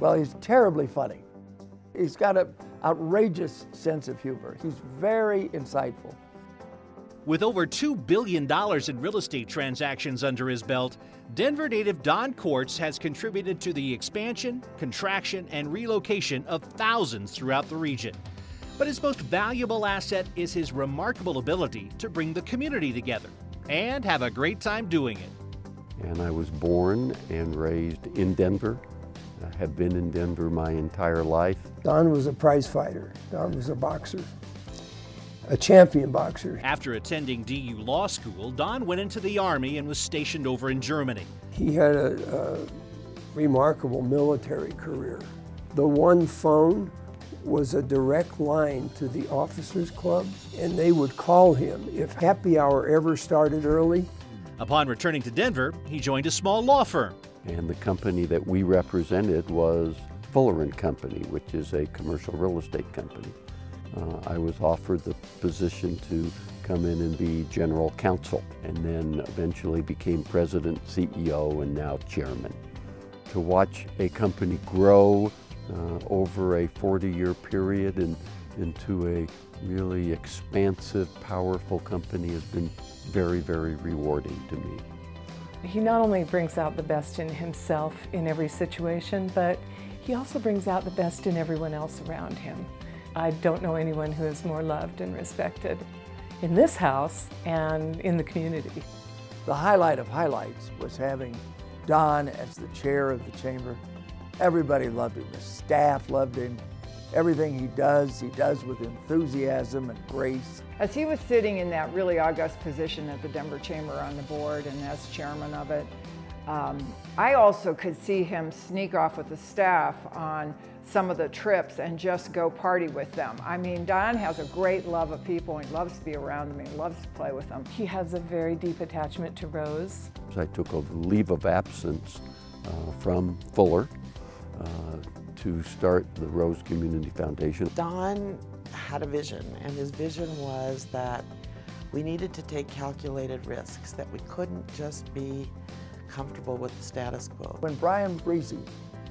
Well, he's terribly funny. He's got an outrageous sense of humor. He's very insightful. With over $2 billion in real estate transactions under his belt, Denver native Don Kortz has contributed to the expansion, contraction, and relocation of thousands throughout the region. But his most valuable asset is his remarkable ability to bring the community together and have a great time doing it. And I was born and raised in Denver. I have been in Denver my entire life. Don was a prize fighter. Don was a boxer a champion boxer. After attending DU Law School, Don went into the Army and was stationed over in Germany. He had a, a remarkable military career. The one phone was a direct line to the officers club, and they would call him if happy hour ever started early. Upon returning to Denver, he joined a small law firm. And the company that we represented was Fuller and Company, which is a commercial real estate company uh, I was offered the position to come in and be general counsel and then eventually became president, CEO, and now chairman. To watch a company grow uh, over a 40-year period and into a really expansive, powerful company has been very, very rewarding to me. He not only brings out the best in himself in every situation, but he also brings out the best in everyone else around him. I don't know anyone who is more loved and respected in this house and in the community. The highlight of highlights was having Don as the chair of the chamber. Everybody loved him. The staff loved him. Everything he does, he does with enthusiasm and grace. As he was sitting in that really august position at the Denver Chamber on the board and as chairman of it, um, I also could see him sneak off with the staff on some of the trips and just go party with them. I mean, Don has a great love of people he loves to be around them. He loves to play with them. He has a very deep attachment to Rose. I took a leave of absence uh, from Fuller uh, to start the Rose Community Foundation. Don had a vision and his vision was that we needed to take calculated risks, that we couldn't just be comfortable with the status quo. When Brian Griese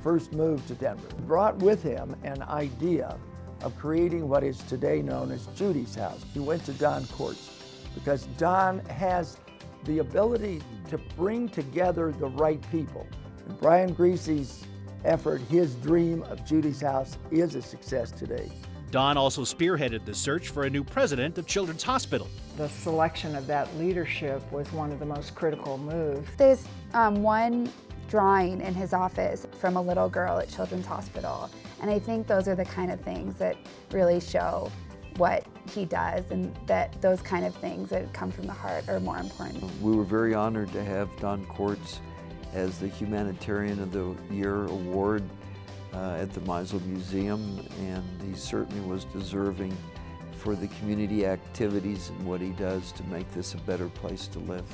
first moved to Denver, he brought with him an idea of creating what is today known as Judi's House. He went to Don Kortz because Don has the ability to bring together the right people. And Brian Griese's effort, his dream of Judi's House is a success today. Don also spearheaded the search for a new president of Children's Hospital. The selection of that leadership was one of the most critical moves. There's um, one drawing in his office from a little girl at Children's Hospital, and I think those are the kind of things that really show what he does and that those kind of things that come from the heart are more important. We were very honored to have Don Kortz as the Humanitarian of the Year award uh, at the Mizel Museum, and he certainly was deserving for the community activities and what he does to make this a better place to live.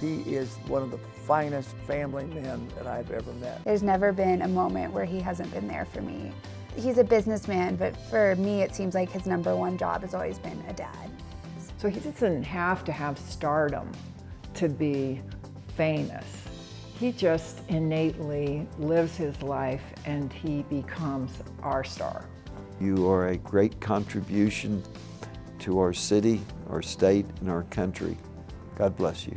He is one of the finest family men that I've ever met. There's never been a moment where he hasn't been there for me. He's a businessman, but for me it seems like his number one job has always been a dad. So he doesn't have to have stardom to be famous. He just innately lives his life and he becomes our star. You are a great contribution to our city, our state, and our country. God bless you.